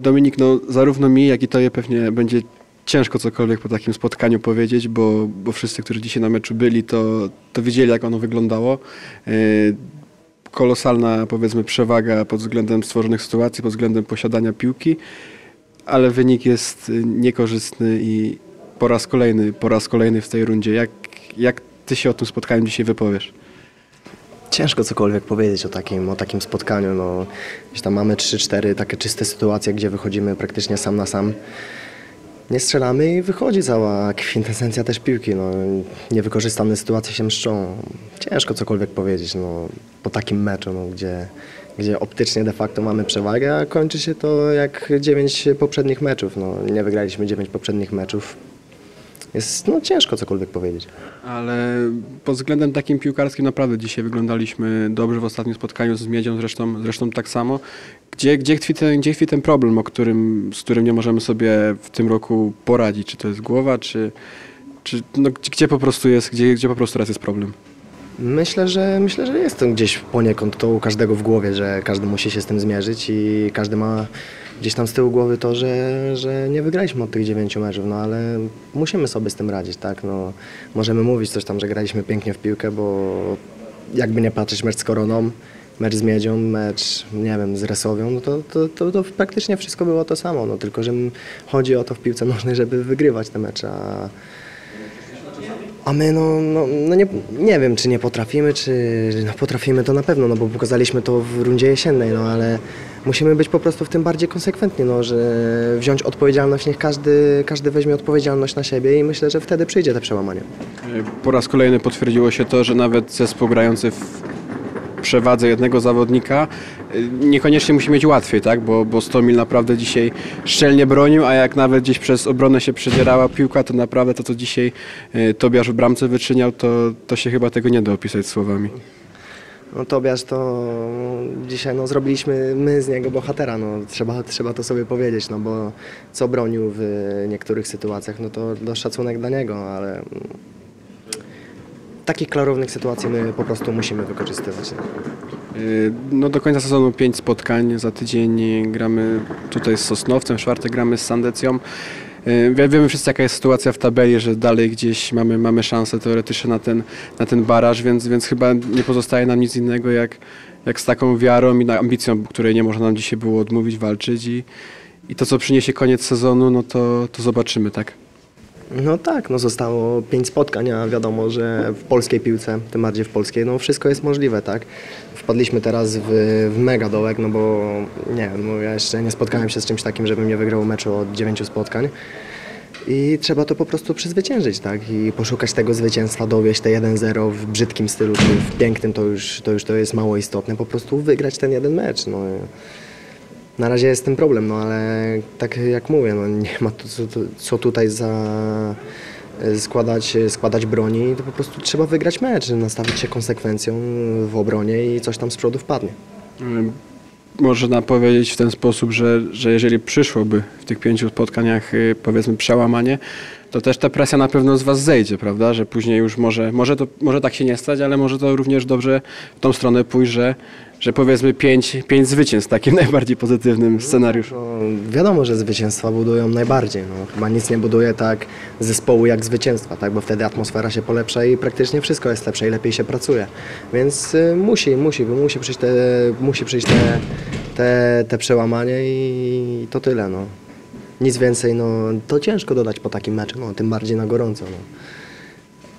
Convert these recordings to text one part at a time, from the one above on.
Dominik, no zarówno mi, jak i tobie pewnie będzie ciężko cokolwiek po takim spotkaniu powiedzieć, bo, bo wszyscy, którzy dzisiaj na meczu byli, to, to widzieli, jak ono wyglądało. Yy, Kolosalna, powiedzmy, przewaga pod względem stworzonych sytuacji, pod względem posiadania piłki, ale wynik jest niekorzystny i po raz kolejny, po raz kolejny w tej rundzie. Jak, jak ty się o tym spotkaniu dzisiaj wypowiesz? Ciężko cokolwiek powiedzieć o takim, o takim spotkaniu. No, tam mamy 3-4 takie czyste sytuacje, gdzie wychodzimy praktycznie sam na sam. Nie strzelamy i wychodzi cała kwintesencja też piłki. No, niewykorzystane sytuacje się mszczą. Ciężko cokolwiek powiedzieć no, po takim meczu, no, gdzie, gdzie optycznie de facto mamy przewagę, a kończy się to jak 9 poprzednich meczów. No, nie wygraliśmy 9 poprzednich meczów. Jest no, ciężko cokolwiek powiedzieć. Ale pod względem takim piłkarskim naprawdę dzisiaj wyglądaliśmy dobrze w ostatnim spotkaniu z Miedzią, zresztą, zresztą tak samo. Gdzie, gdzie, tkwi ten, gdzie tkwi ten problem, o którym, z którym nie możemy sobie w tym roku poradzić? Czy to jest głowa, czy, czy no, gdzie, po prostu jest, gdzie, gdzie po prostu teraz jest problem? Myślę, że myślę, że jest to gdzieś poniekąd to u każdego w głowie, że każdy musi się z tym zmierzyć i każdy ma gdzieś tam z tyłu głowy to, że, że nie wygraliśmy od tych dziewięciu meczów, no ale musimy sobie z tym radzić, tak? No, możemy mówić coś tam, że graliśmy pięknie w piłkę, bo jakby nie patrzeć mecz z Koroną, mecz z Miedzią, mecz, nie wiem, z Resowią, no to, to, to, to praktycznie wszystko było to samo, no tylko, że chodzi o to w piłce nożnej, żeby wygrywać te mecze, a a my no, no, no nie, nie wiem, czy nie potrafimy, czy no potrafimy to na pewno, no bo pokazaliśmy to w rundzie jesiennej, no ale musimy być po prostu w tym bardziej konsekwentni, no, że wziąć odpowiedzialność, niech każdy, każdy weźmie odpowiedzialność na siebie i myślę, że wtedy przyjdzie to przełamanie. Po raz kolejny potwierdziło się to, że nawet zespół grający w przewadze jednego zawodnika y, niekoniecznie musi mieć łatwiej, tak? bo, bo Stomil naprawdę dzisiaj szczelnie bronił, a jak nawet gdzieś przez obronę się przedzierała piłka, to naprawdę to, co dzisiaj y, Tobiasz w bramce wyczyniał, to, to się chyba tego nie da opisać słowami. No Tobiasz to dzisiaj no, zrobiliśmy my z niego bohatera, no, trzeba, trzeba to sobie powiedzieć, no bo co bronił w niektórych sytuacjach, no to, to szacunek dla niego, ale takich klarownych sytuacji my po prostu musimy wykorzystywać. Y, No do końca sezonu pięć spotkań, za tydzień gramy tutaj z Sosnowcem, w czwartek gramy z Sandecją. Y, wie- Wiemy wszyscy jaka jest sytuacja w tabeli, że dalej gdzieś mamy, mamy szansę teoretycznie na ten, na ten baraż, więc, więc chyba nie pozostaje nam nic innego jak, jak z taką wiarą i ambicją, której nie można nam dzisiaj było odmówić, walczyć i, i to co przyniesie koniec sezonu, no to, to zobaczymy, tak? No tak, no zostało pięć spotkań, a wiadomo, że w polskiej piłce, tym bardziej w polskiej, no wszystko jest możliwe, tak? Wpadliśmy teraz w, w mega dołek, no bo nie wiem, no ja jeszcze nie spotkałem się z czymś takim, żebym nie wygrał meczu od dziewięciu spotkań. I trzeba to po prostu przezwyciężyć, tak? I poszukać tego zwycięstwa, dowieść te 1-0 w brzydkim stylu, czy w pięknym, to już, to już to jest mało istotne. Po prostu wygrać ten jeden mecz, no. Na razie jest ten problem, no ale tak jak mówię, no nie ma to, co, co tutaj za składać, składać broni, to po prostu trzeba wygrać mecz, nastawić się konsekwencją w obronie i coś tam z przodu wpadnie. Y, Można powiedzieć w ten sposób, że, że jeżeli przyszłoby w tych pięciu spotkaniach powiedzmy przełamanie, to też ta presja na pewno z Was zejdzie, prawda? Że później już może, może, to, może tak się nie stać, ale może to również dobrze w tą stronę pójść, że, że powiedzmy pięć, pięć zwycięstw takim najbardziej pozytywnym scenariuszu. No, wiadomo, że zwycięstwa budują najbardziej. No, chyba nic nie buduje tak zespołu jak zwycięstwa, tak? bo wtedy atmosfera się polepsza i praktycznie wszystko jest lepsze i lepiej się pracuje. Więc y, musi, musi, musi przyjść, te, musi przyjść te, te, te przełamanie i to tyle. No. Nic więcej, no, to ciężko dodać po takim meczu, no, tym bardziej na gorąco. No.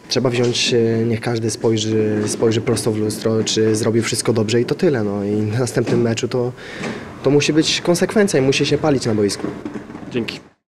Trzeba wziąć, e, niech każdy spojrzy, spojrzy prosto w lustro, czy zrobił wszystko dobrze i to tyle. No. I na następnym meczu to, to musi być konsekwencja i musi się palić na boisku. Dzięki.